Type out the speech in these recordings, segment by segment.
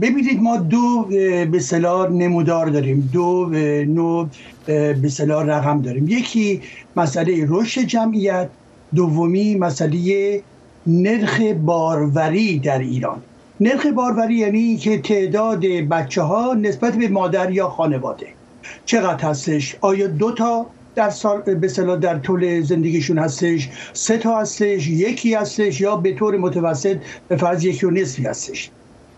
ببینید ما دو به صلاح نمودار داریم. دو نوع به صلاح رقم داریم. یکی مسئله رشد جمعیت دومی مسئله نرخ باروری در ایران. نرخ باروری یعنی که تعداد بچه ها نسبت به مادر یا خانواده. چقدر هستش؟ آیا دو تا در سال به در طول زندگیشون هستش؟ سه تا هستش؟ یکی هستش؟ یا به طور متوسط به فرض یکی و نصفی هستش؟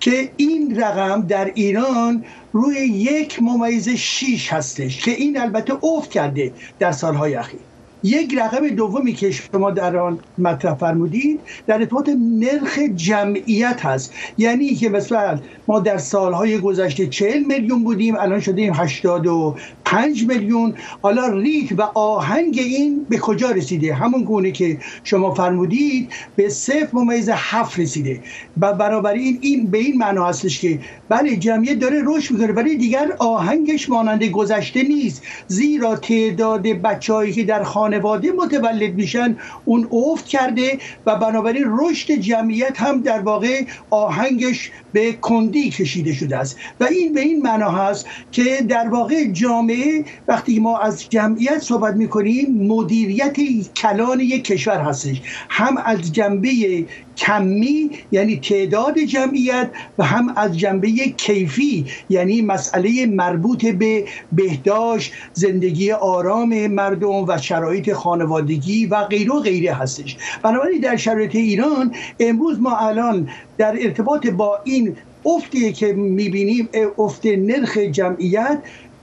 که این رقم در ایران روی یک ممیز شیش هستش که این البته افت کرده در سالهای اخیر. یک رقم دومی که شما در آن مطرح فرمودید در ارتباط نرخ جمعیت هست. یعنی که مثلا ما در سالهای گذشته 40 میلیون بودیم الان شدیم 85 میلیون. حالا ریت و آهنگ این به کجا رسیده؟ همون گونه که شما فرمودید به صفر ممیز هفت رسیده. و بنابراین این به این معنا هستش که بله جمعیت داره رشد می‌کنه ولی دیگر آهنگش مانند گذشته نیست. زیرا تعداد بچههایی که در خانه خانواده متولد میشن اون افت کرده و بنابراین رشد جمعیت هم در واقع آهنگش به کندی کشیده شده است. و این به این معنا هست که در واقع جامعه وقتی ما از جمعیت صحبت می‌کنیم مدیریت کلان یک کشور هستش. هم از جنبه کمی یعنی تعداد جمعیت و هم از جنبه کیفی یعنی مسئله مربوط به بهداشت زندگی آرام مردم و شرایط خانوادگی و غیر و غیره هستش. بنابراین در شرایط ایران امروز ما الان در ارتباط با این افتی که می‌بینیم افت نرخ جمعیت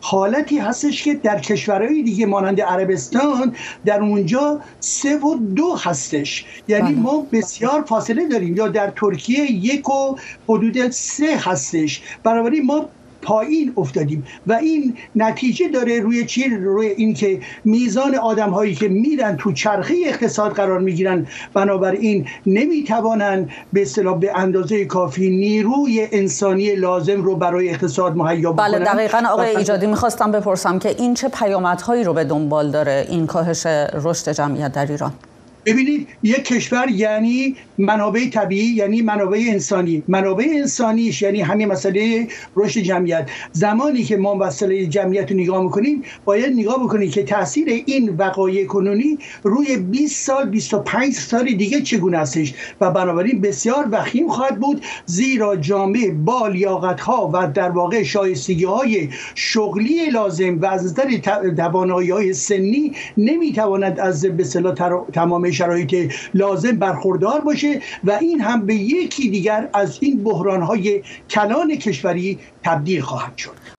حالتی هستش که در کشورهای دیگه مانند عربستان در اونجا سه و دو هستش. یعنی بله. ما بسیار فاصله داریم. یا در ترکیه یک و حدود سه هستش. بنابراین ما پایین افتادیم و این نتیجه داره روی چی؟ روی اینکه میزان آدم هایی که میرن تو چرخه اقتصاد قرار می‌گیرن. بنابراین نمی‌توانند به اصطلاح به اندازه کافی نیروی انسانی لازم رو برای اقتصاد مهیا بکنن. بله دقیقا آقای ایجادی می‌خواستم بپرسم که این چه پیامدهایی رو به دنبال داره این کاهش رشد جمعیت در ایران؟ ببینید یک کشور یعنی منابع طبیعی یعنی منابع انسانی. منابع انسانیش یعنی همین مسئله رشد جمعیت. زمانی که ما مسئله جمعیت رو نگاه می‌کنیم باید نگاه بکنیم که تاثیر این وقایع کنونی روی 20 سال 25 سال دیگه چگونه هستش؟ و بنابراین بسیار وخیم خواهد بود زیرا جامعه با لیاقت ها و در واقع شایستگی های شغلی لازم و از نظر توانایی های سنی نمی‌تواند از به تمام شرایط لازم برخوردار باشه و این هم به یکی دیگر از این بحرانهای کلان کشوری تبدیل خواهد شد.